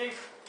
Keith.